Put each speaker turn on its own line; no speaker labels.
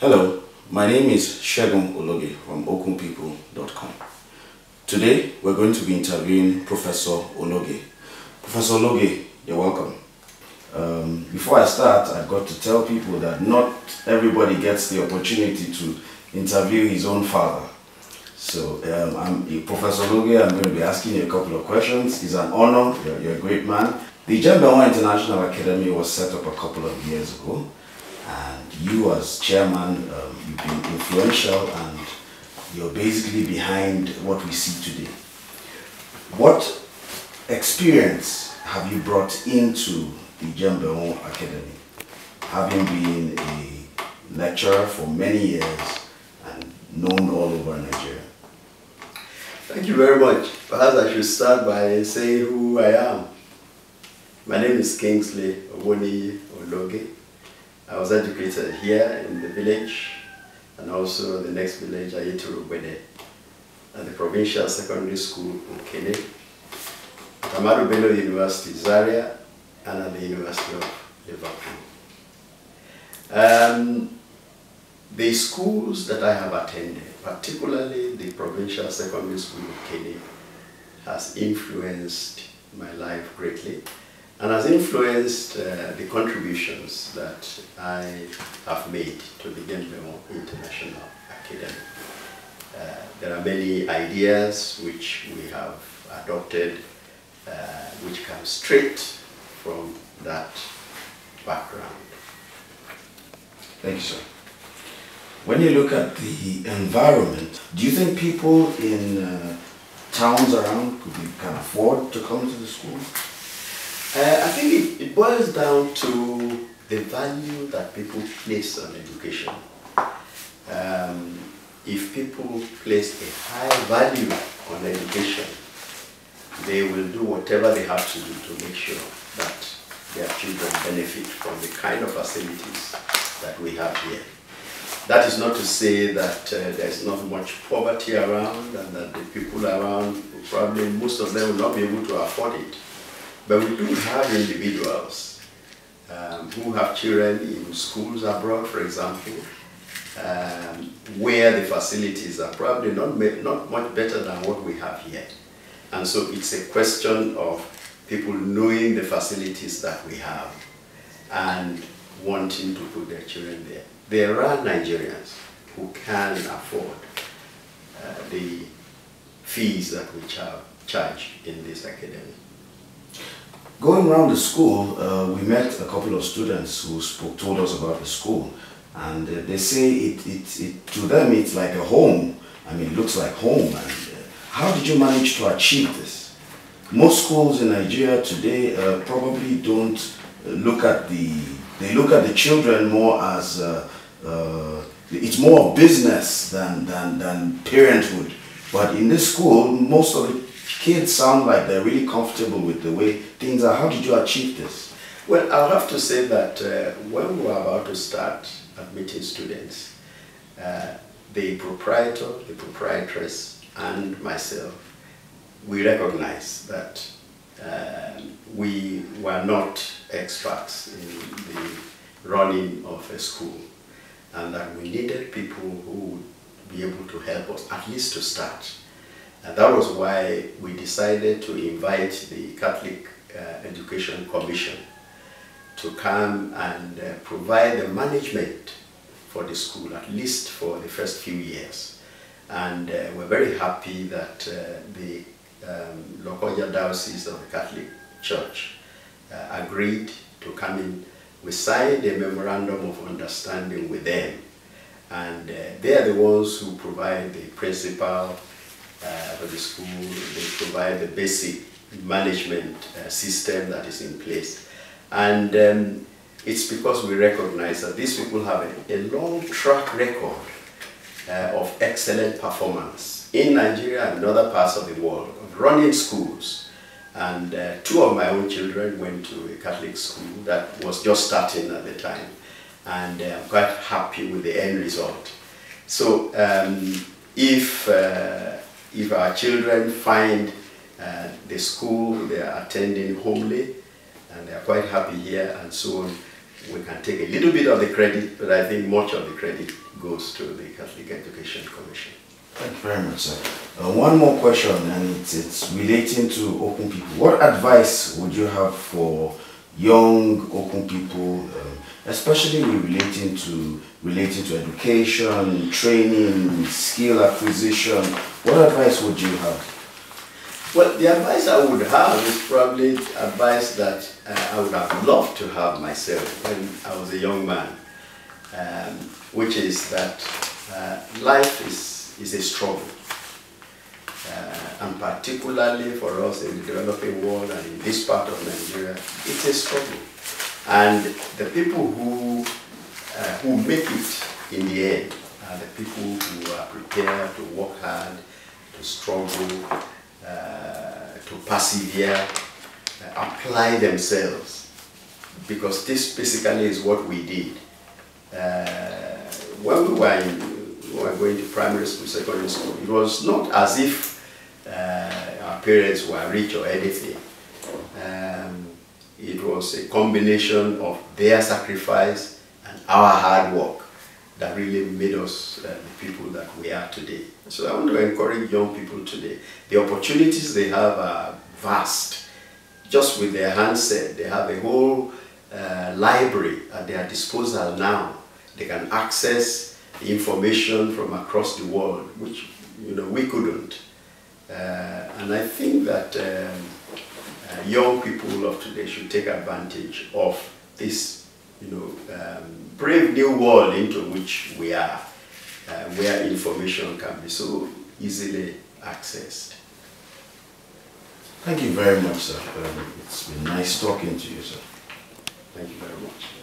Hello, my name is Segun Ologe from okunpeople.com. Today we're going to be interviewing Professor Ologe. Professor Ologe, you're welcome. Um, before I start, I've got to tell people that not everybody gets the opportunity to interview his own father. So, um, I'm, Professor Ologe, I'm going to be asking you a couple of questions. It's an honor, you're, you're a great man. The Jemibewon International Academy was set up a couple of years ago and you as chairman um, you've been influential and you're basically behind what we see today what experience have you brought into the Jemibewon Academy having been a lecturer for many years and known all over Nigeria
Thank you very much. Perhaps I should start by saying who I am. My name is Kingsley Owoni Ologe. I was educated here in the village and also the next village, Ayetoro Gbede, at the Provincial Secondary School in Okene, at Ahmadu Bello University, Zaria, and at the University of Liverpool. Um, the schools that I have attended, particularly the Provincial Secondary School in Okene, has influenced my life greatly and has influenced uh, the contributions that I have made to the Jemibewon International Academy. Uh, there are many ideas which we have adopted uh, which come straight from that background.
Thank you, sir. When you look at the environment, do you think people in uh, towns around could be, can afford to come to the school?
Uh, I think it, it boils down to the value that people place on education. Um, if people place a high value on education, they will do whatever they have to do to make sure that their children benefit from the kind of facilities that we have here. That is not to say that uh, there's not much poverty around and that the people around, probably most of them will not be able to afford it. But we do have individuals um, who have children in schools abroad, for example, um, where the facilities are probably not, not much better than what we have here. And so it's a question of people knowing the facilities that we have and wanting to put their children there. There are Nigerians who can afford uh, the fees that we char charge in this academy.
Going around the school, uh, we met a couple of students who spoke, told us about the school, and uh, they say it, it, it, to them it's like a home. I mean, it looks like home. And how did you manage to achieve this? Most schools in Nigeria today uh, probably don't look at the. They look at the children more as uh, uh, it's more business than, than than parenthood. But in this school, most of the kids sound like they're really comfortable with the way things are. How did you achieve this?
Well, I'll have to say that uh, when we were about to start admitting students, uh, the proprietor, the proprietress, and myself, we recognized that uh, we were not experts in the running of a school and that we needed people who would be able to help us, at least to start. And that was why we decided to invite the Catholic uh, Education Commission to come and uh, provide the management for the school, at least for the first few years. And uh, we're very happy that uh, the um, Lokoja Diocese of the Catholic Church uh, agreed to come in. We signed a memorandum of understanding with them. And uh, they are the ones who provide the principal uh, for the school, they provide the basic management uh, system that is in place. And um, it's because we recognize that these people have a, a long track record uh, of excellent performance in Nigeria and other parts of the world, of running schools. And uh, two of my own children went to a Catholic school that was just starting at the time. and uh, I'm quite happy with the end result. So um, if, uh, if our children find uh, the school they are attending homely and they are quite happy here and so on, we can take a little bit of the credit, but I think much of the credit goes to the Catholic Education Commission.
Thank you very much, sir. Uh, one more question, and it's, it's relating to Okun people. What advice would you have for young Okun people, um, especially relating to relating to education, training, skill acquisition? What advice would you have?
Well, the advice I would have is probably advice that uh, I would have loved to have myself when I was a young man, um, which is that uh, life is, is a struggle. Uh, and particularly for us in the developing world and in this part of Nigeria, it's a struggle. And the people who, uh, who make it in the end are the people who are prepared to work hard, to struggle, to persevere, uh, apply themselves. Because this basically is what we did. Uh, when we were, in, we were going to primary school, secondary school, it was not as if uh, our parents were rich or anything. Um, it was a combination of their sacrifice and our hard work that really made us uh, the people that we are today. So I want to encourage young people today. The opportunities they have are vast. Just with their handset, they have a whole uh, library at their disposal now. They can access information from across the world, which you know we couldn't. Uh, and I think that um, uh, young people of today should take advantage of this, you know, um, brave new world into which we are, uh, where information can be so easily accessed.
Thank you very much, sir. Um, it's been nice talking to you, sir.
Thank you very much.